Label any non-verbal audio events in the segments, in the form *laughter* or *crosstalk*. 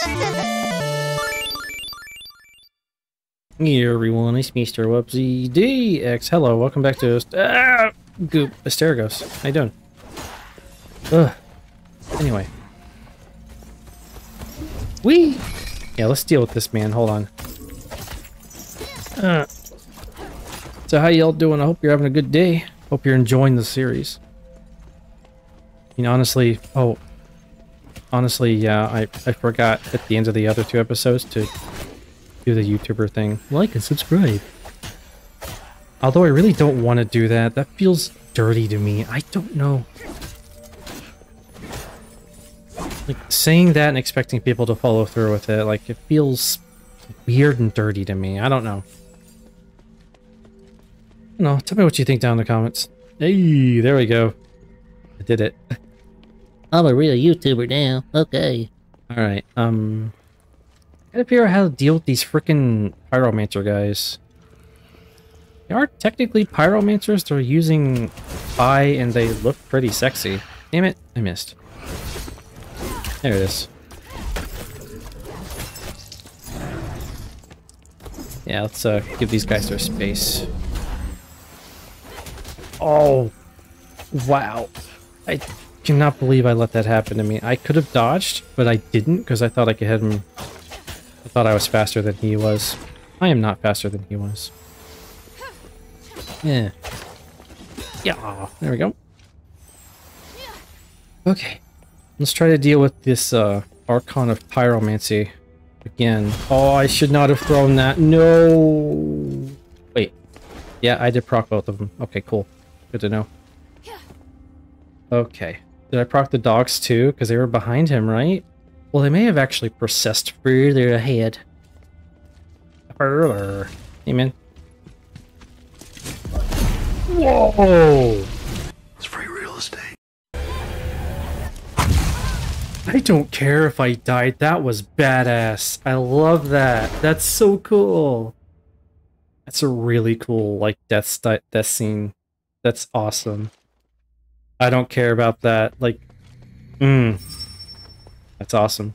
Hey everyone, it's Mr. Wubzy DX. Hello, welcome back to ah, Goop Asterigos. How you doing? Ugh. Anyway. We Yeah, let's deal with this man. Hold on. Uh. So how y'all doing? I hope you're having a good day. Hope you're enjoying the series. You know, honestly, oh, honestly, yeah, I, I forgot at the end of the other two episodes to do the YouTuber thing. Like and subscribe. Although I really don't want to do that. That feels dirty to me. I don't know. Like, saying that and expecting people to follow through with it, like, it feels weird and dirty to me. I don't know. No, tell me what you think down in the comments. Hey, there we go. I did it. *laughs* I'm a real YouTuber now. Okay. Alright, um... Gotta figure out how to deal with these freaking pyromancer guys. They are technically pyromancers, they're using fire and they look pretty sexy. Damn it, I missed. There it is. Yeah, let's uh, give these guys their space. Oh, wow. I cannot believe I let that happen to me. I could have dodged, but I didn't because I thought I could hit him. I thought I was faster than he was. I am not faster than he was. Yeah. Yeah, there we go. Okay. Let's try to deal with this uh, Archon of Pyromancy again. Oh, I should not have thrown that. No. Wait. Yeah, I did proc both of them. Okay, cool. Good to know. Okay. Did I proc the dogs too? Because they were behind him, right? Well, they may have actually processed further ahead. Further. Amen. Whoa! It's free real estate. I don't care if I died. That was badass. I love that. That's so cool. That's a really cool, like, death, death scene. That's awesome. I don't care about that. Like, mmm. That's awesome.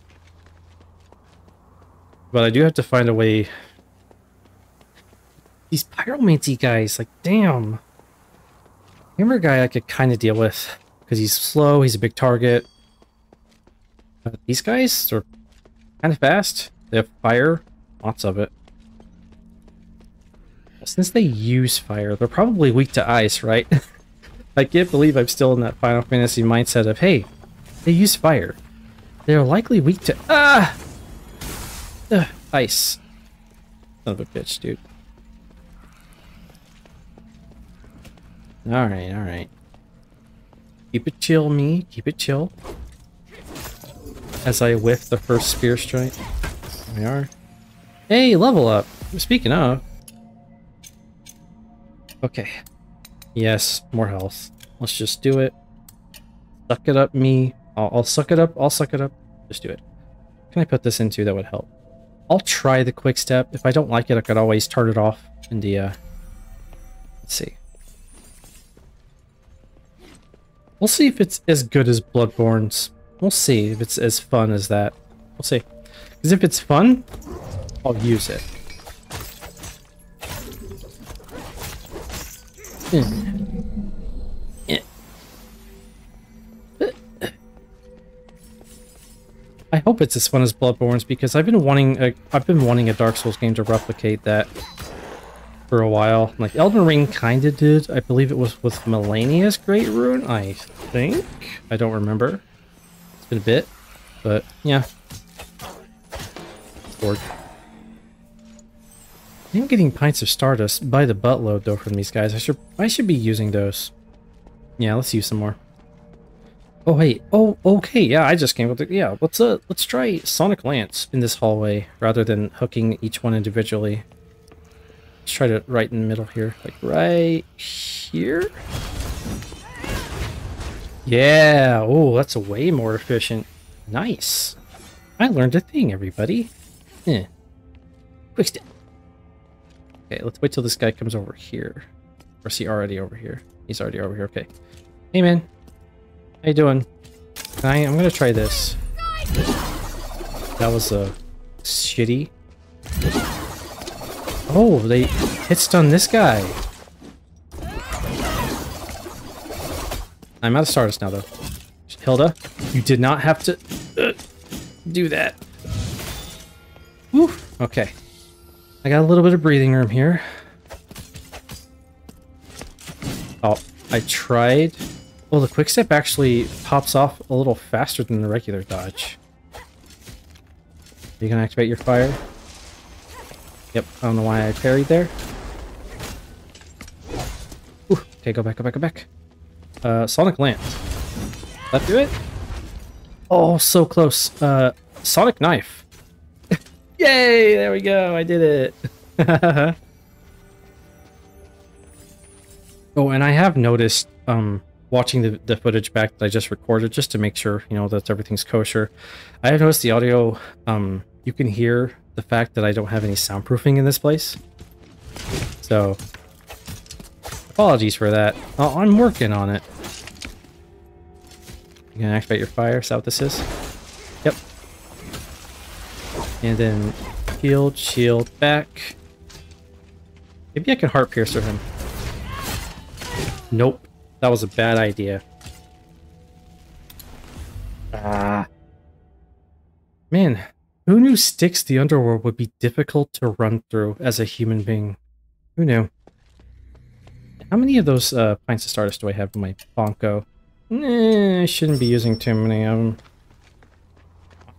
But I do have to find a way... These pyromancy guys, like, damn. Hammer guy I could kind of deal with. Because he's slow, he's a big target. But these guys are kind of fast. They have fire. Lots of it. Since they use fire, they're probably weak to ice, right? *laughs* I can't believe I'm still in that Final Fantasy mindset of, hey, they use fire. They're likely weak to... Ah! Ugh, ice. Son of a bitch, dude. Alright, alright. Keep it chill, me. Keep it chill. As I whiff the first spear strike. There we are. Hey, level up! Speaking of. Okay. Yes, more health. Let's just do it. Suck it up, me. I'll, I'll suck it up. I'll suck it up. Just do it. Can I put this into? That would help. I'll try the quick step. If I don't like it, I could always turn it off in the, uh... Let's see. We'll see if it's as good as Bloodborne's. We'll see if it's as fun as that. We'll see. Because if it's fun, I'll use it. Hmm. I hope it's as fun as Bloodborne's because I've been wanting a I've been wanting a Dark Souls game to replicate that for a while. Like Elden Ring kind of did. I believe it was with Malenia's Great Rune. I think I don't remember. It's been a bit, but yeah. Bored. I'm getting pints of Stardust by the buttload though from these guys. I should I should be using those. Yeah, let's use some more. Oh hey, oh okay, yeah, I just came up with it. Yeah, let's uh let's try Sonic Lance in this hallway rather than hooking each one individually. Let's try to right in the middle here, like right here. Yeah, oh that's a way more efficient. Nice. I learned a thing, everybody. Eh. Quick step. Okay, let's wait till this guy comes over here. Or is he already over here? He's already over here. Okay. Hey, man. How you doing? I, I'm gonna try this. That was a shitty. Oh, they hit stun this guy. I'm out of Stardust now, though. Hilda, you did not have to uh, do that. Whew. Okay. I got a little bit of breathing room here. Oh, I tried. Well, the quick step actually pops off a little faster than the regular dodge. Are you gonna activate your fire? Yep, I don't know why I parried there. Ooh, okay, go back, go back, go back. Uh, Sonic Lance. That do it? Oh, so close. Uh, Sonic Knife. Yay! There we go. I did it. *laughs* oh, and I have noticed, um, watching the, the footage back that I just recorded, just to make sure, you know, that everything's kosher. I have noticed the audio, um, you can hear the fact that I don't have any soundproofing in this place. So, apologies for that. Oh, I'm working on it. You gonna activate your fire? Is that what this is? And then shield, shield, back. Maybe I can heart piercer him. Nope. That was a bad idea. Ah. Man, who knew Styx the Underworld would be difficult to run through as a human being? Who knew? How many of those uh, pints of Stardust do I have in my Bonko? Eh, I shouldn't be using too many of them.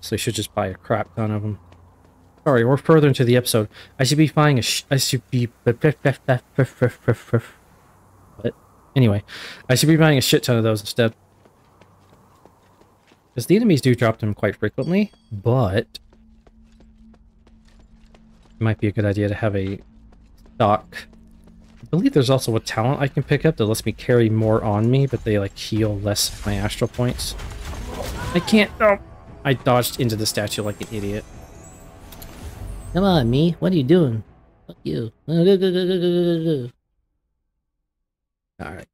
So I should just buy a crap ton of them. Sorry, we're further into the episode. I should be buying a I should be... But anyway, I should be buying a shit ton of those instead. Because the enemies do drop them quite frequently, but it might be a good idea to have a stock. I believe there's also a talent I can pick up that lets me carry more on me, but they like heal less my astral points. I can't. Oh, I dodged into the statue like an idiot. Come on, me. What are you doing? Fuck you. Go, go, go, go, go, go, go. All right.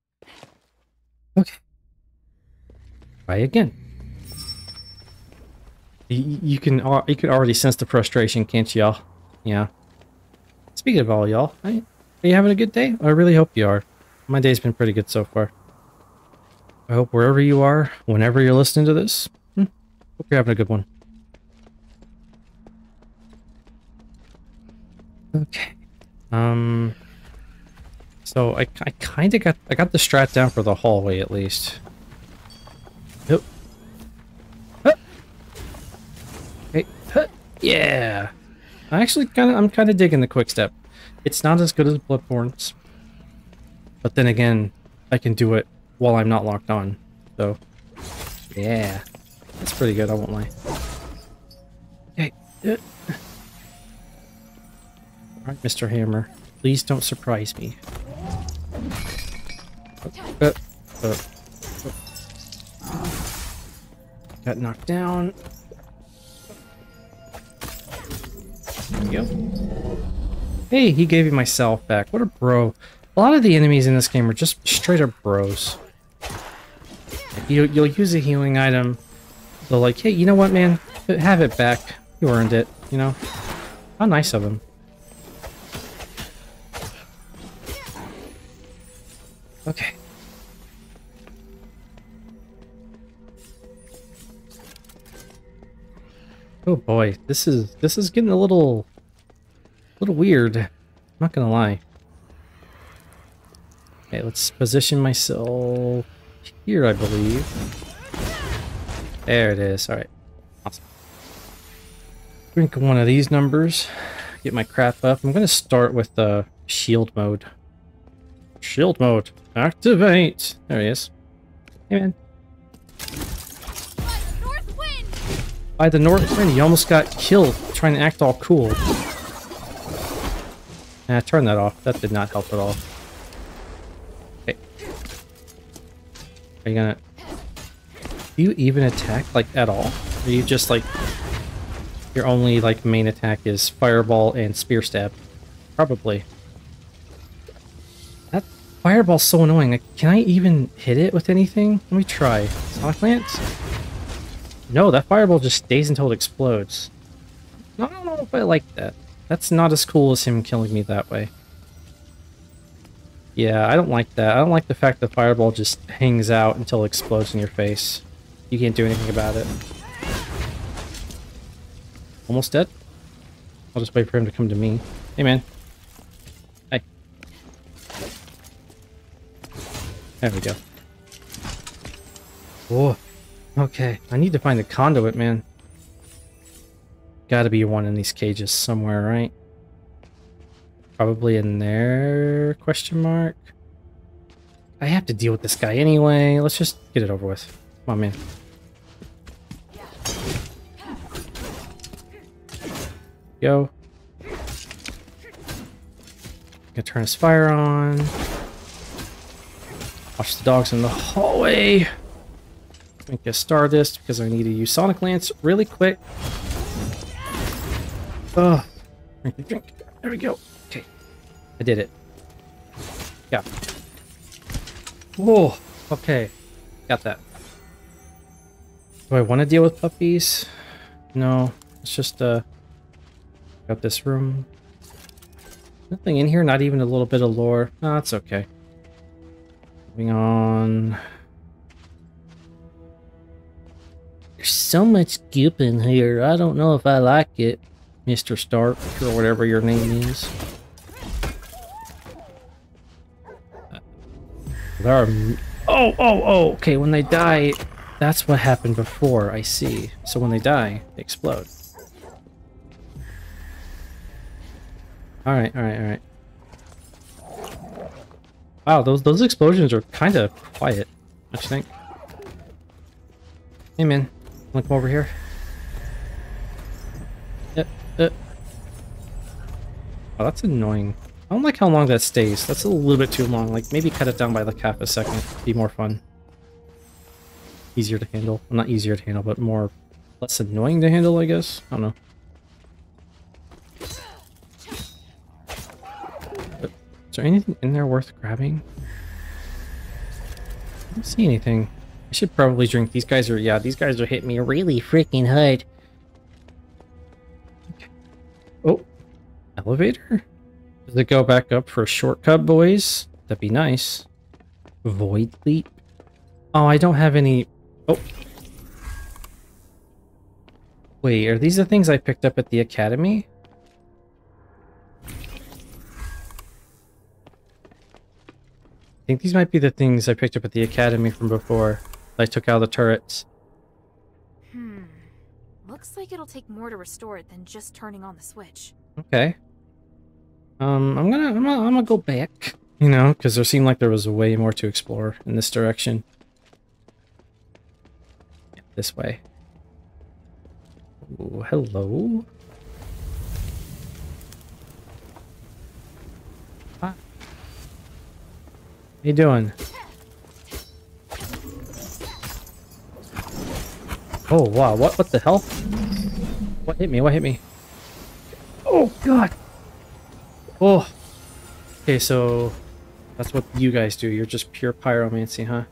Okay. Try again. You, you can you can already sense the frustration, can't y'all? Yeah. Speaking of all y'all, are you having a good day? I really hope you are. My day's been pretty good so far. I hope wherever you are, whenever you're listening to this, hmm, hope you're having a good one. Okay. Um. So I, I kind of got I got the strat down for the hallway at least. Yep. Huh. Okay. Huh. Yeah. I actually kind of I'm kind of digging the quick step. It's not as good as Bloodborne's, but then again, I can do it while I'm not locked on. So, yeah, that's pretty good. I won't lie. Okay. Uh. Mr. Hammer, please don't surprise me. Uh, uh, uh. Got knocked down. There. Hey, he gave me my self back. What a bro. A lot of the enemies in this game are just straight up bros. You, you'll use a healing item. They're like, hey, you know what, man? Have it back. You earned it, you know? How nice of him. Okay. Oh boy, this is this is getting a little little weird. I'm not gonna lie. Okay, let's position myself here, I believe. There it is. Alright. Awesome. Drink one of these numbers. Get my crap up. I'm gonna start with the shield mode. Shield mode. Activate! There he is. Hey man. By the north wind, he almost got killed trying to act all cool. Nah, turn that off. That did not help at all. Okay. Are you gonna... Do you even attack, like, at all? Are you just, like... Your only, like, main attack is Fireball and Spear Stab? Probably. Fireball's so annoying. Like, can I even hit it with anything? Let me try. Sonic Lance? No, that fireball just stays until it explodes. I don't know if I like that. That's not as cool as him killing me that way. Yeah, I don't like that. I don't like the fact the Fireball just hangs out until it explodes in your face. You can't do anything about it. Almost dead? I'll just wait for him to come to me. Hey, man. There we go. Oh, okay. I need to find a conduit, man. Gotta be one in these cages somewhere, right? Probably in there, question mark? I have to deal with this guy anyway. Let's just get it over with. Come on, man. Go. Gonna turn his fire on. Watch the dogs in the hallway. Make a Stardust because I need to use Sonic Lance really quick. Oh, drink, drink. There we go. Okay, I did it. Yeah. Whoa. Okay, got that. Do I want to deal with puppies? No. Let's just uh. Got this room. Nothing in here. Not even a little bit of lore. No, that's okay. Moving on. There's so much goop in here. I don't know if I like it, Mr. Stark, or whatever your name is. Uh, there are... Oh, oh, oh! Okay, when they die, that's what happened before, I see. So when they die, they explode. Alright, alright, alright. Wow, those those explosions are kind of quiet, don't you think? Hey man, wanna come over here? Uh, uh. Oh, that's annoying. I don't like how long that stays. That's a little bit too long. Like, maybe cut it down by like half a second. Be more fun. Easier to handle. Well, not easier to handle, but more... less annoying to handle, I guess? I don't know. Is there anything in there worth grabbing? I don't see anything. I should probably drink. These guys are... Yeah, these guys are hitting me really freaking hard. Okay. Oh. Elevator? Does it go back up for a shortcut, boys? That'd be nice. Void leap? Oh, I don't have any... Oh. Wait, are these the things I picked up at the academy? Think these might be the things I picked up at the academy from before. I took out the turrets. Hmm. Looks like it'll take more to restore it than just turning on the switch. Okay. Um, I'm gonna, I'm gonna, I'm gonna go back, you know, because there seemed like there was way more to explore in this direction. This way. Ooh, hello. Hi. How you doing? Oh wow! What? What the hell? What hit me? What hit me? Oh god! Oh. Okay, so that's what you guys do. You're just pure pyromancy, huh?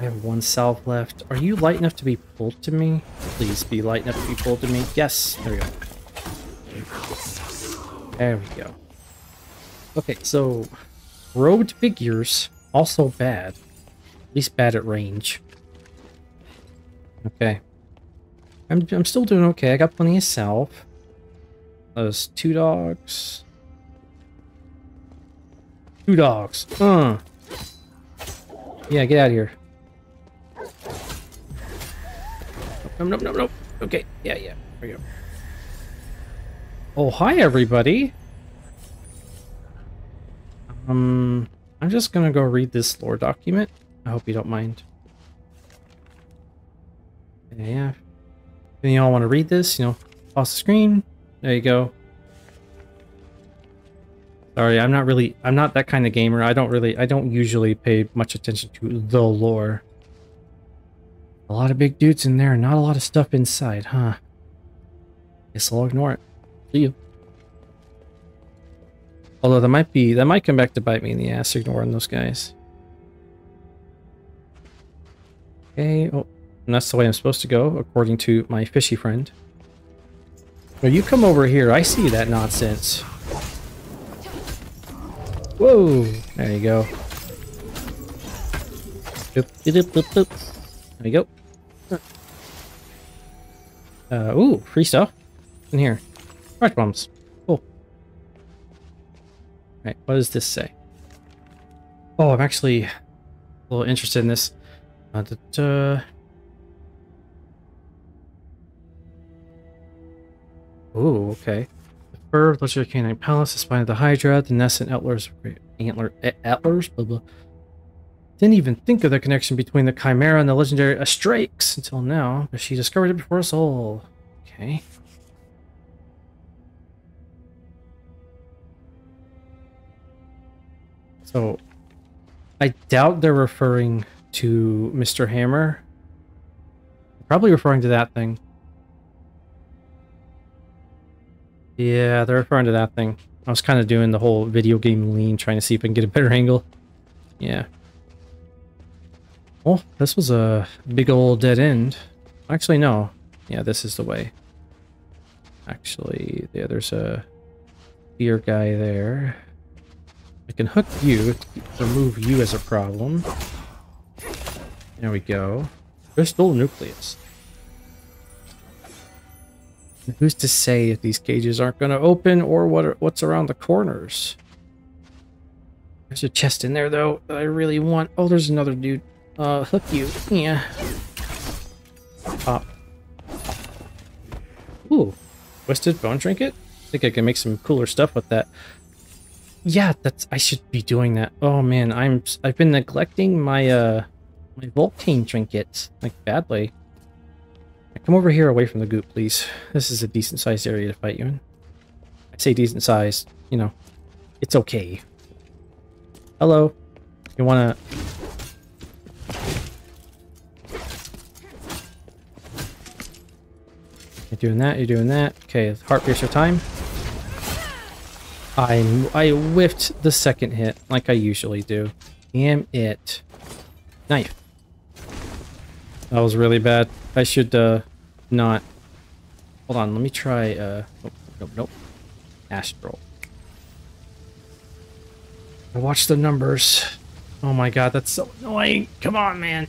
I have one salve left. Are you light enough to be pulled to me? Please be light enough to be pulled to me. Yes, there we go. There we go. Okay, so robed figures also bad. At least bad at range. Okay. I'm, I'm still doing okay. I got plenty of salve. Those two dogs. Two dogs. Uh. Yeah, get out of here. Nope, nope, nope, nope. Okay, yeah, yeah. There we go. Oh, hi, everybody. Um, I'm just gonna go read this lore document. I hope you don't mind. Yeah. If y'all want to read this, you know, pause the screen. There you go. Sorry, I'm not really, I'm not that kind of gamer. I don't really, I don't usually pay much attention to the lore. A lot of big dudes in there, not a lot of stuff inside, huh? Guess I'll ignore it. See you. Although that might be, that might come back to bite me in the ass ignoring those guys. Okay, oh, that's the way I'm supposed to go, according to my fishy friend. Well, you come over here. I see that nonsense. Whoa! There you go. There you go. Uh, ooh, free stuff in here. Crash bombs. Right, what does this say? Oh, I'm actually a little interested in this. Uh, da, da. Ooh, okay. The fur of legendary canine palace, the spine of the Hydra, the and antlers, antler, a- antlers, blah blah. Didn't even think of the connection between the Chimera and the legendary Astrax until now, but she discovered it before us all. Okay. So, I doubt they're referring to Mr. Hammer. Probably referring to that thing. Yeah, they're referring to that thing. I was kind of doing the whole video game lean, trying to see if I can get a better angle. Yeah. Oh, this was a big old dead end. Actually, no. Yeah, this is the way. Actually, yeah, there's a beer guy there. I can hook you, to remove you as a problem. There we go. Crystal nucleus. Who's to say if these cages aren't going to open or what are, what's around the corners? There's a chest in there though that I really want. Oh, there's another dude. Uh, hook you. Yeah. Pop. Ooh, twisted bone trinket. I think I can make some cooler stuff with that. Yeah, that's. I should be doing that. Oh man, I'm. I've been neglecting my uh, my Volcane trinkets like badly. Come over here away from the goop, please. This is a decent sized area to fight you in. I say decent sized, you know, it's okay. Hello. You wanna... You're doing that, you're doing that. Okay, heart piercer time. I, I whiffed the second hit, like I usually do. Damn it. Knife. That was really bad. I should, uh, not... Hold on, let me try, uh... Nope, nope, nope. Astral. I watch the numbers. Oh my god, that's so annoying. Come on, man.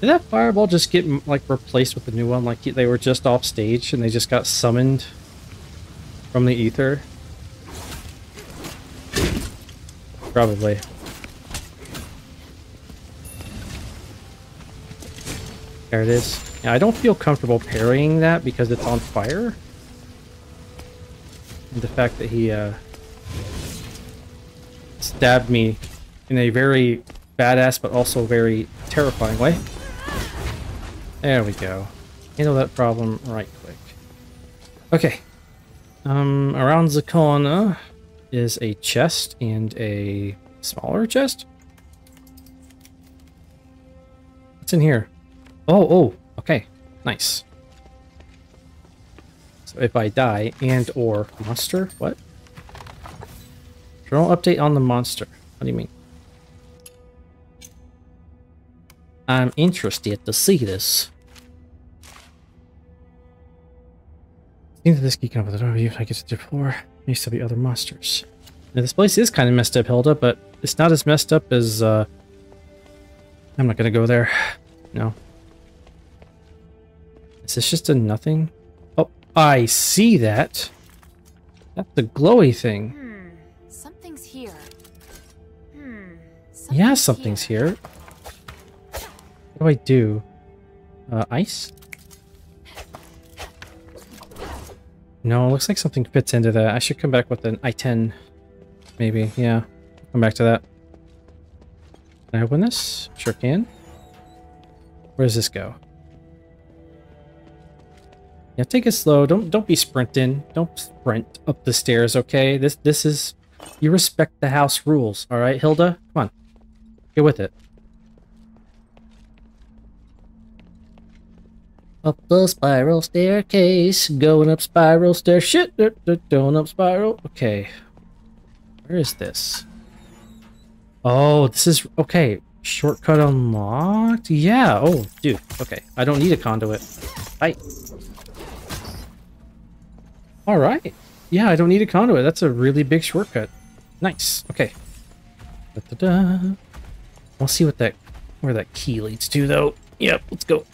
Did that fireball just get, like, replaced with a new one? Like, they were just off stage and they just got summoned from the ether? Probably. There it is. I don't feel comfortable parrying that because it's on fire. And the fact that he uh, stabbed me in a very badass but also very terrifying way. There we go. Handle that problem right quick. Okay. Um, around the corner is a chest and a smaller chest. What's in here? Oh, oh, okay. Nice. So if I die and or monster, what? Journal update on the monster. What do you mean? I'm interested to see this. Into this key come with an overview. I get to the floor. Needs to be other monsters. Now this place is kind of messed up, Hilda, but it's not as messed up as uh I'm not gonna go there. *sighs* No. Is this just a nothing? Oh, I see that. That's the glowy thing. Hmm. Something's here. Hmm. yeah, something's here. What do I do? Uh, ice? No, looks like something fits into that. I should come back with an I-10. Maybe, yeah. Come back to that. Can I open this? Sure can. Where does this go? Yeah, take it slow. Don't don't be sprinting. Don't sprint up the stairs, okay? This this is you respect the house rules, all right, Hilda? Come on. Get with it. Up the spiral staircase, going up spiral stair shit, going up spiral. Okay. Where is this? Oh, this is okay. Shortcut unlocked? Yeah. Oh, dude. Okay. I don't need a conduit. Bye. All right. Yeah, I don't need a conduit. That's a really big shortcut. Nice. Okay. Da-da-da. We'll see what that where that key leads to though. Yep, let's go.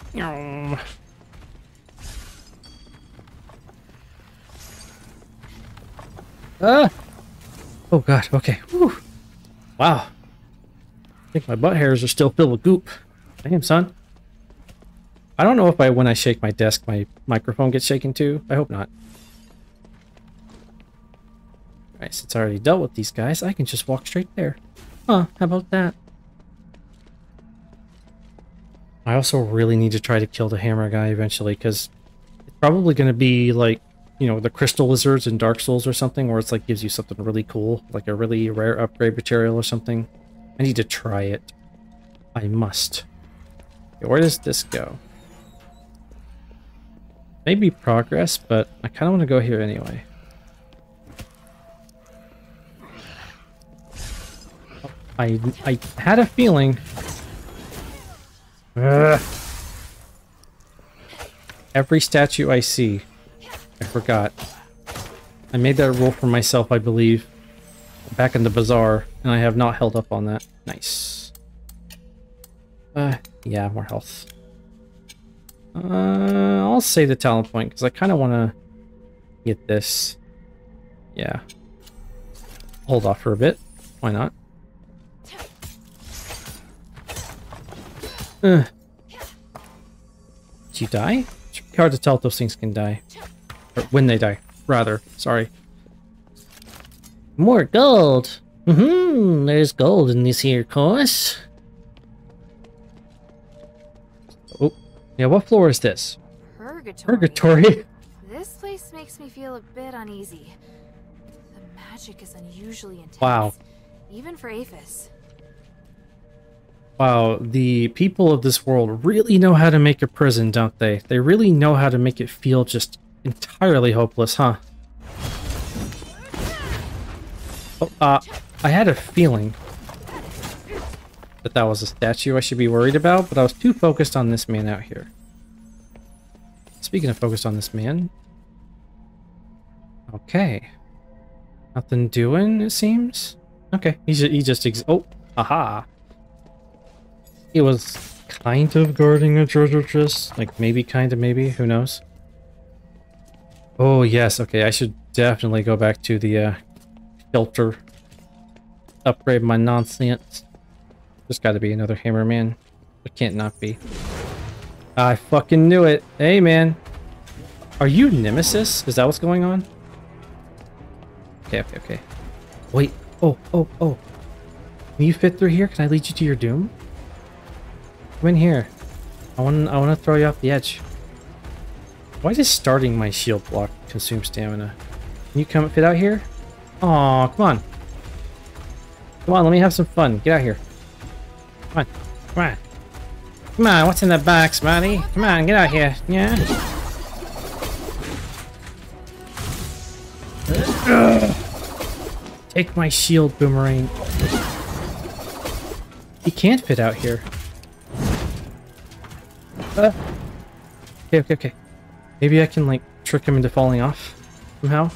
Ah! Oh god, okay. Whew. Wow. I think my butt hairs are still filled with goop. Damn, son. I don't know if I, when I shake my desk, my microphone gets shaken too. I hope not. Alright, since I already dealt with these guys, I can just walk straight there. Huh, how about that? I also really need to try to kill the hammer guy eventually, because it's probably going to be like, you know, the crystal lizards in Dark Souls or something, where it's like gives you something really cool, like a really rare upgrade material or something. I need to try it. I must. Okay, where does this go? Maybe progress, but I kind of want to go here anyway. I I had a feeling. Ugh. Every statue I see, forgot. I made that rule for myself, I believe, back in the bazaar, and I have not held up on that. Nice. Uh, yeah, more health. Uh, I'll save the talent point because I kind of want to get this. Yeah. Hold off for a bit. Why not? Uh. Did you die? It's hard to tell if those things can die. Or when they die, rather. Sorry. More gold. Mm-hmm, there's gold in this here course. Oh, yeah, what floor is this? Purgatory. Purgatory. *laughs* This place makes me feel a bit uneasy. The magic is unusually intense. Wow. Even for Aphes. Wow, the people of this world really know how to make a prison, don't they? They really know how to make it feel just entirely hopeless, huh? Oh, uh, I had a feeling that that was a statue I should be worried about, but I was too focused on this man out here. Speaking of focused on this man. Okay. Nothing doing, it seems. Okay, he's he just ex- oh, aha. He was kind of guarding a treasure chest, like maybe, kind of, maybe, who knows? Oh yes, okay, I should definitely go back to the uh, filter, upgrade my nonsense. There's got to be another hammer man. It can't not be. I fucking knew it. Hey man, are you Nemesis? Is that what's going on? Okay, okay, okay. Wait. Oh, oh, oh. Can you fit through here? Can I lead you to your doom? Come in here. I want. I want to throw you off the edge. Why does starting my shield block consume stamina? Can you come fit out here? Aw, come on. Come on, let me have some fun. Get out here. Come on. Come on. Come on, what's in the box, buddy? Come on, get out here. Yeah? Ugh. Take my shield, Boomerang. He can't fit out here. Uh. Okay, okay, okay. Maybe I can, like, trick him into falling off somehow.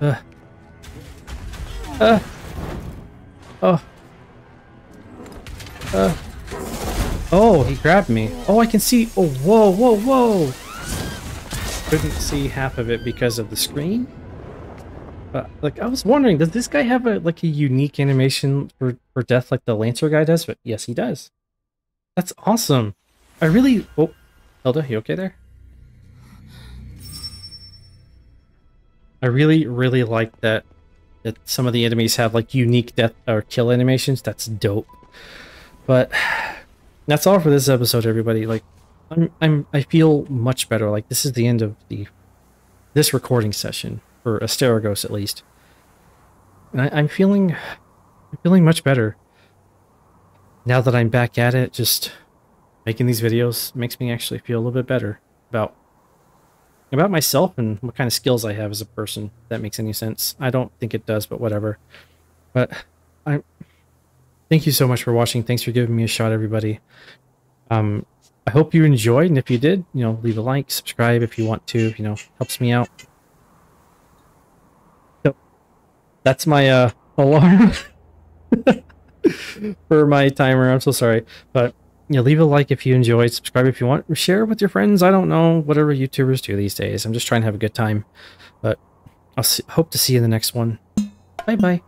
Uh. Uh. Oh. Uh. Oh, he grabbed me. Oh, I can see. Oh, whoa, whoa, whoa. Couldn't see half of it because of the screen. But, like, I was wondering, does this guy have a, like, a unique animation for, for death like the Lancer guy does? But yes, he does. That's awesome. I really... Oh, Hilda, you okay there? I really, really like that that some of the enemies have like unique death or kill animations. That's dope. But *sighs* that's all for this episode, everybody. Like, I'm, I'm, I feel much better. Like, this is the end of the this recording session for Asterigos, at least. And I, I'm feeling, I'm feeling much better now that I'm back at it. Just making these videos makes me actually feel a little bit better about about myself and what kind of skills I have as a person. If that makes any sense. I don't think it does, but whatever. But I thank you so much for watching. Thanks for giving me a shot, everybody. Um, I hope you enjoyed, and if you did, you know, leave a like, subscribe if you want to. You know, helps me out. So that's my uh, *laughs* alarm *laughs* for my timer. I'm so sorry, but you know, leave a like if you enjoyed, subscribe if you want, share with your friends. I don't know, whatever YouTubers do these days. I'm just trying to have a good time, but I'll see, hope to see you in the next one. Bye bye.